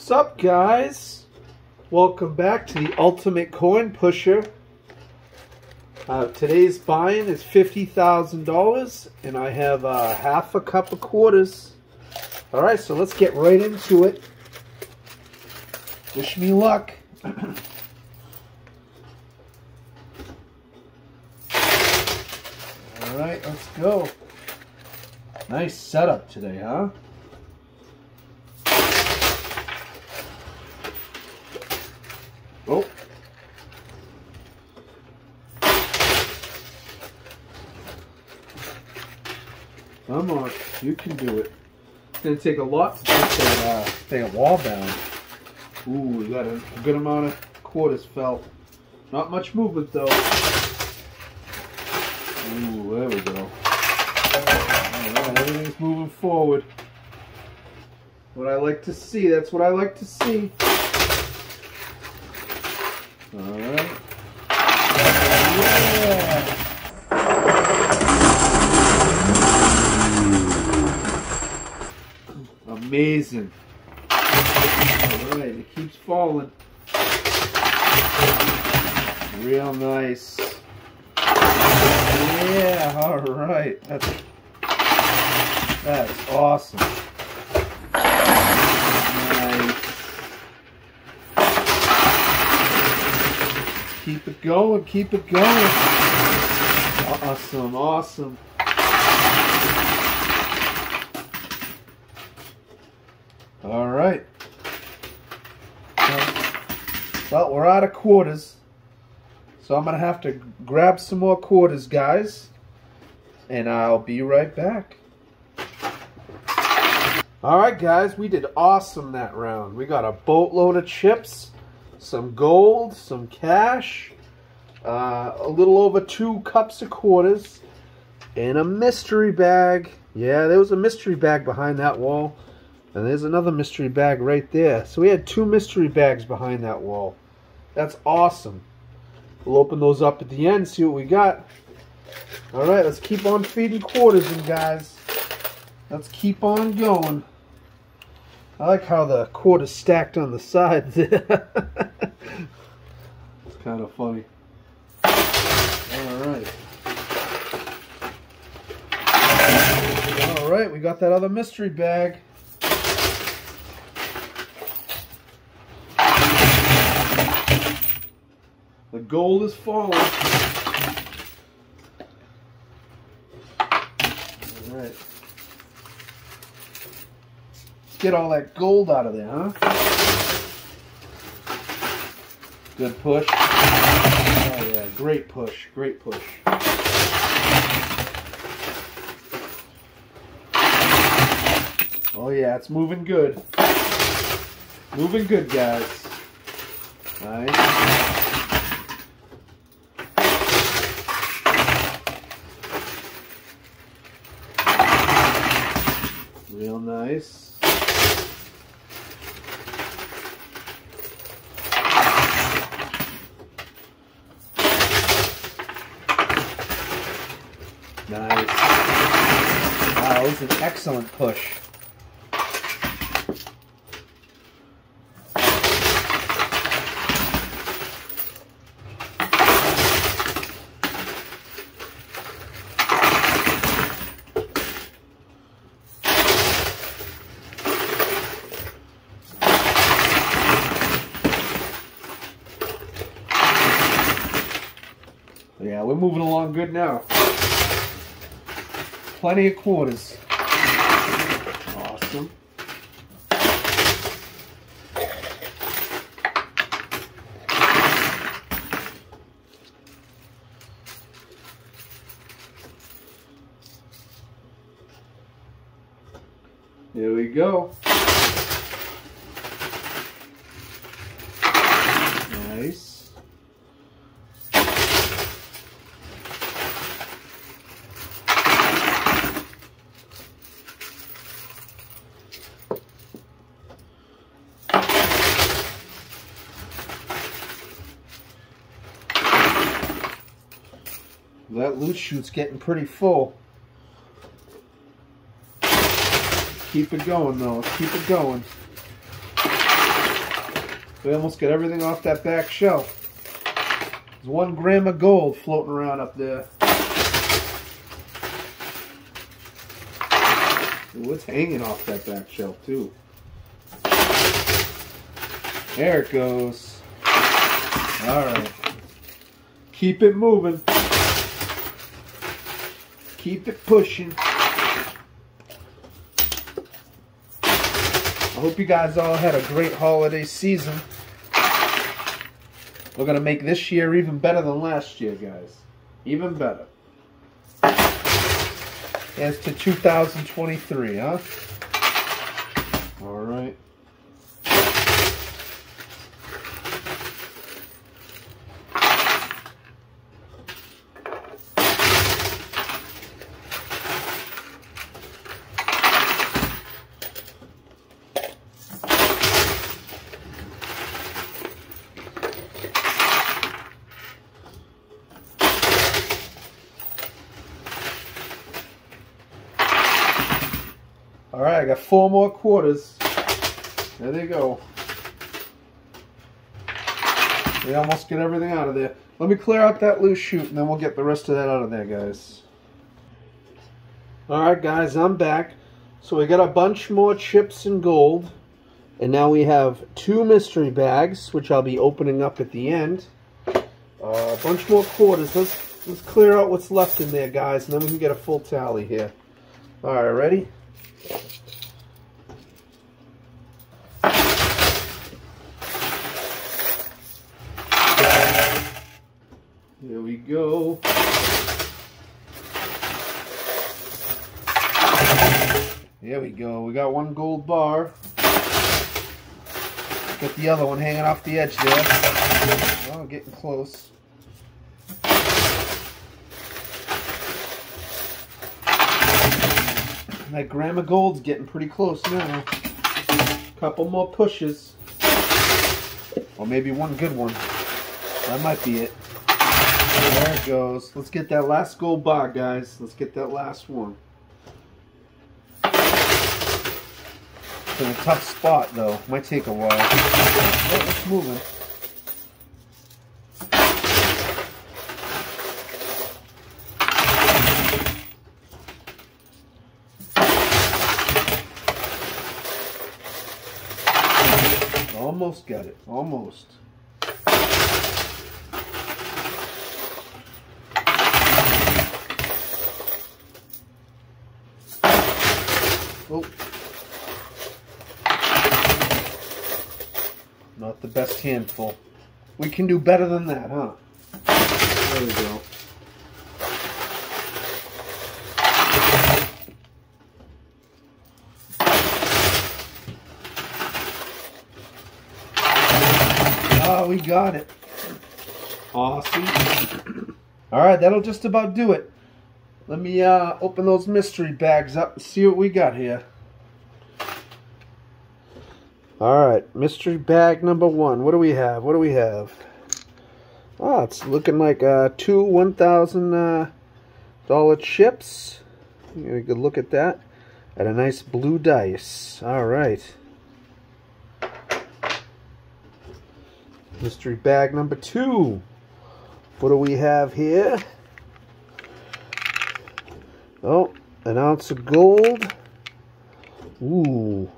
What's up, guys? Welcome back to the Ultimate Coin Pusher. Uh, today's buy-in is $50,000, and I have uh, half a cup of quarters. All right, so let's get right into it. Wish me luck. All right, let's go. Nice setup today, huh? Oh. Come on, you can do it. It's gonna take a lot to get that uh, wall down. Ooh, we got a good amount of quarters fell. Not much movement though. Ooh, there we go. Alright, everything's moving forward. What I like to see, that's what I like to see. Alright. Yeah. Amazing. Alright, it keeps falling. Real nice. Yeah, alright. That's that's awesome. Nice. Keep it going, keep it going. Awesome, awesome. All right. Well, we're out of quarters. So I'm going to have to grab some more quarters, guys. And I'll be right back. Alright, guys. We did awesome that round. We got a boatload of chips, some gold, some cash, uh, a little over two cups of quarters, and a mystery bag. Yeah, there was a mystery bag behind that wall. And there's another mystery bag right there. So we had two mystery bags behind that wall. That's awesome. We'll open those up at the end, see what we got. All right, let's keep on feeding quarters in, guys. Let's keep on going. I like how the quarters stacked on the sides. it's kind of funny. All right. All right, we got that other mystery bag. The gold is falling. All right. Let's get all that gold out of there, huh? Good push. Oh yeah, great push, great push. Oh yeah, it's moving good. Moving good, guys. Nice. Real nice. Nice. Wow, that was an excellent push. Yeah, we're moving along good now. Plenty of quarters. Awesome. Here we go. Nice. That loot chute's getting pretty full. Keep it going though. Keep it going. We almost got everything off that back shelf. There's one gram of gold floating around up there. What's hanging off that back shelf too. There it goes. Alright. Keep it moving. Keep it pushing. I hope you guys all had a great holiday season. We're going to make this year even better than last year, guys. Even better. As to 2023, huh? All right. Got four more quarters. There they go. We almost get everything out of there. Let me clear out that loot chute and then we'll get the rest of that out of there, guys. All right, guys, I'm back. So we got a bunch more chips and gold. And now we have two mystery bags, which I'll be opening up at the end. Uh, a bunch more quarters. Let's, let's clear out what's left in there, guys, and then we can get a full tally here. All right, ready? Here we go. There we go. We got one gold bar. Got the other one hanging off the edge there. Oh, getting close. That of gold's getting pretty close now. Couple more pushes. Or maybe one good one. That might be it. There it goes. Let's get that last gold bar, guys. Let's get that last one. It's in a tough spot, though. Might take a while. Oh, it's moving. Almost got it. Almost. Oh. Not the best handful. We can do better than that, huh? There we go. Oh, we got it. Awesome. All right, that'll just about do it. Let me uh, open those mystery bags up and see what we got here. All right, mystery bag number one. What do we have? What do we have? Oh, it's looking like uh, two $1,000 uh, chips. Get a good look at that. And a nice blue dice. All right. Mystery bag number two. What do we have here? Oh, an ounce of gold. Ooh.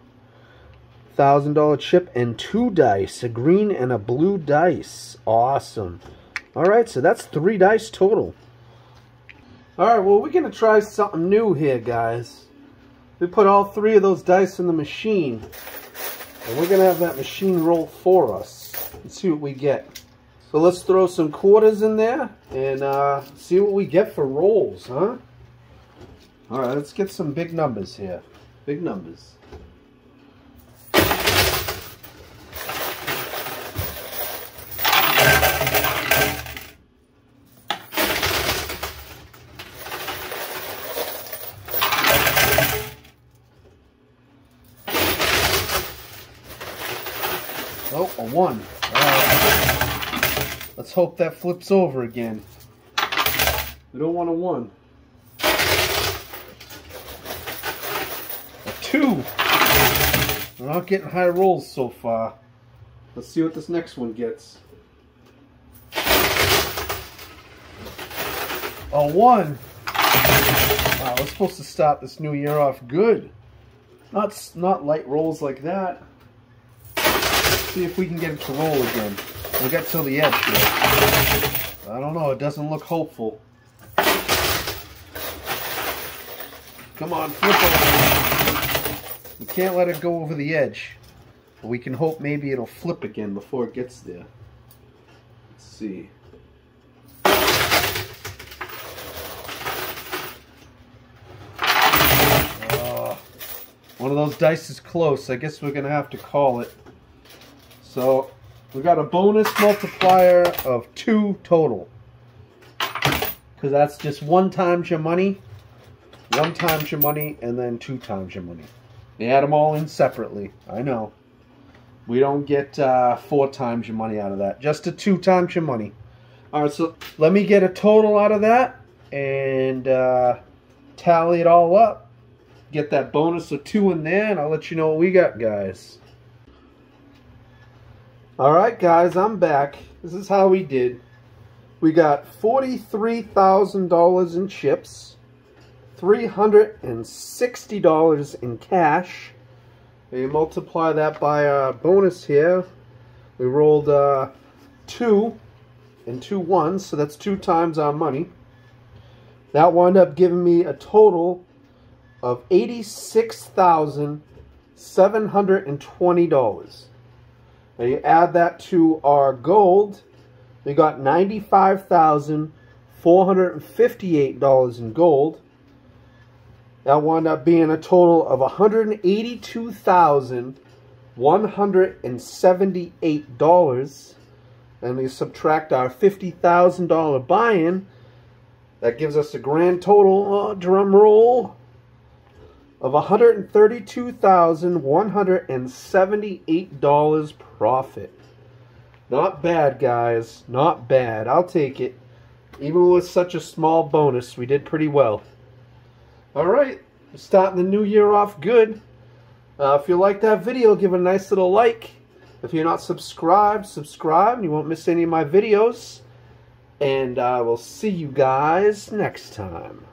Thousand dollar chip and two dice. A green and a blue dice. Awesome. Alright, so that's three dice total. Alright, well we're going to try something new here, guys. We put all three of those dice in the machine. And we're going to have that machine roll for us. Let's see what we get. So let's throw some quarters in there and uh, see what we get for rolls, huh? All right, let's get some big numbers here. Big numbers. Oh, a one. Let's hope that flips over again. We don't want a one. Two. We're not getting high rolls so far. Let's see what this next one gets. A one. Wow, we're supposed to start this new year off good. Not not light rolls like that. Let's see if we can get it to roll again. We got till the edge here. I don't know. It doesn't look hopeful. Come on, flip over. We can't let it go over the edge. But we can hope maybe it'll flip again before it gets there. Let's see. Uh, one of those dice is close. I guess we're going to have to call it. So, we got a bonus multiplier of two total. Because that's just one times your money, one times your money, and then two times your money. You add them all in separately. I know. We don't get uh, four times your money out of that. Just a two times your money. All right, so let me get a total out of that and uh, tally it all up. Get that bonus of two in there, and I'll let you know what we got, guys. All right, guys, I'm back. This is how we did. We got $43,000 in chips, $360 in cash, you multiply that by a bonus here. We rolled uh, two and two ones, so that's two times our money. That wound up giving me a total of $86,720. Now you add that to our gold, we got $95,458 in gold. That wound up being a total of $182,178. And we subtract our $50,000 buy-in. That gives us a grand total, uh, drum roll, of $132,178 profit. Not bad, guys. Not bad. I'll take it. Even with such a small bonus, we did pretty well. All right, starting the new year off good. Uh, if you like that video, give it a nice little like. If you're not subscribed, subscribe you won't miss any of my videos. And I will see you guys next time.